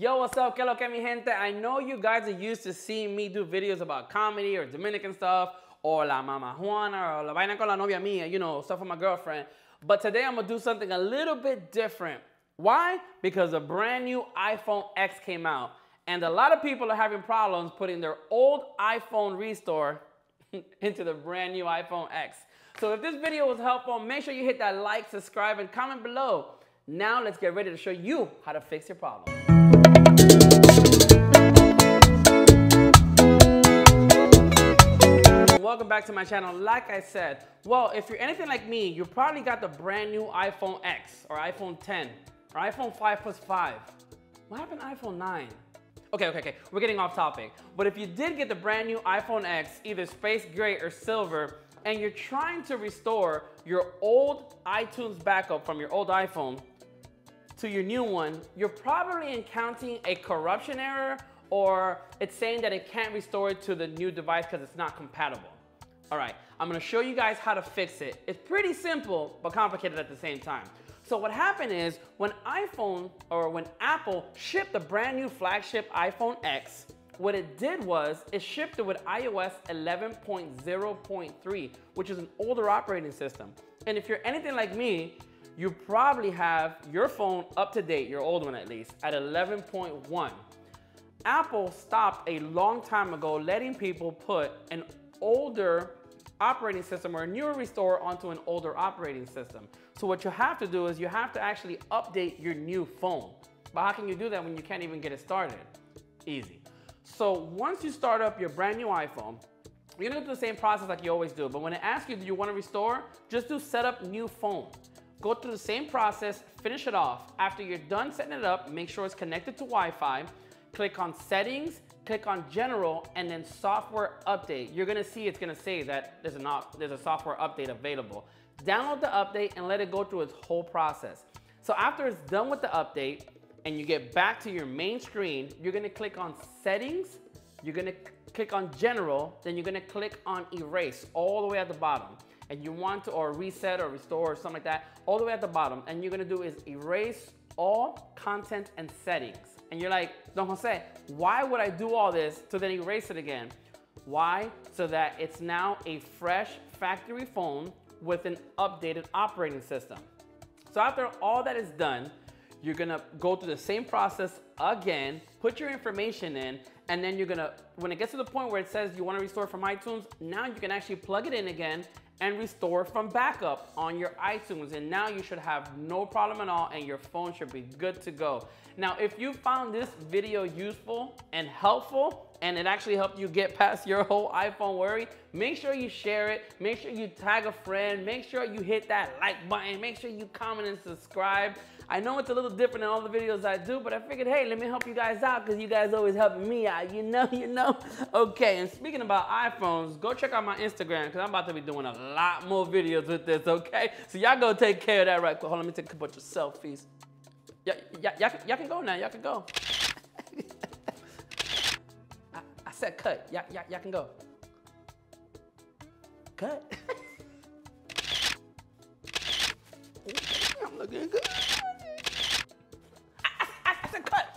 Yo, what's up? Que lo que mi gente? I know you guys are used to seeing me do videos about comedy or Dominican stuff or la mama Juana or la vaina con la novia mía, you know, stuff with my girlfriend. But today I'm gonna do something a little bit different. Why? Because a brand new iPhone X came out and a lot of people are having problems putting their old iPhone restore into the brand new iPhone X. So if this video was helpful, make sure you hit that like, subscribe, and comment below. Now let's get ready to show you how to fix your problem. Welcome back to my channel. Like I said, well, if you're anything like me, you probably got the brand new iPhone X or iPhone 10 or iPhone 5 plus 5. What happened to iPhone 9? Okay, okay, okay, we're getting off topic. But if you did get the brand new iPhone X, either space gray or silver, and you're trying to restore your old iTunes backup from your old iPhone to your new one, you're probably encountering a corruption error or it's saying that it can't restore it to the new device because it's not compatible. All right, I'm gonna show you guys how to fix it. It's pretty simple, but complicated at the same time. So what happened is when iPhone or when Apple shipped the brand new flagship iPhone X, what it did was it shipped it with iOS 11.0.3, which is an older operating system. And if you're anything like me, you probably have your phone up to date, your old one at least, at 11.1. Apple stopped a long time ago letting people put an older operating system or a newer restore onto an older operating system. So what you have to do is you have to actually update your new phone. But how can you do that when you can't even get it started? Easy. So once you start up your brand new iPhone, you're gonna do the same process like you always do. But when it asks you, do you wanna restore? Just do set up new phone. Go through the same process, finish it off. After you're done setting it up, make sure it's connected to Wi-Fi. Click on settings, click on general, and then software update. You're gonna see it's gonna say that there's, an op there's a software update available. Download the update and let it go through its whole process. So after it's done with the update and you get back to your main screen, you're gonna click on settings, you're gonna click on general, then you're gonna click on erase all the way at the bottom. And you want to, or reset or restore or something like that, all the way at the bottom. And you're gonna do is erase all content and settings. And you're like, Don Jose, why would I do all this to then erase it again? Why? So that it's now a fresh factory phone with an updated operating system. So after all that is done, you're gonna go through the same process again, put your information in, and then you're gonna, when it gets to the point where it says you wanna restore from iTunes, now you can actually plug it in again and restore from backup on your iTunes. And now you should have no problem at all and your phone should be good to go. Now, if you found this video useful and helpful, and it actually helped you get past your whole iPhone worry, make sure you share it, make sure you tag a friend, make sure you hit that like button, make sure you comment and subscribe. I know it's a little different than all the videos I do, but I figured, hey, let me help you guys out because you guys always helping me out, you know, you know? Okay, and speaking about iPhones, go check out my Instagram because I'm about to be doing a lot more videos with this, okay? So y'all go take care of that right quick. Hold on, let me take a bunch of selfies. Y'all, y'all can go now, y'all can go. said cut. Y'all y'all, y'all can go. Cut. I'm looking good. I, I, I said cut.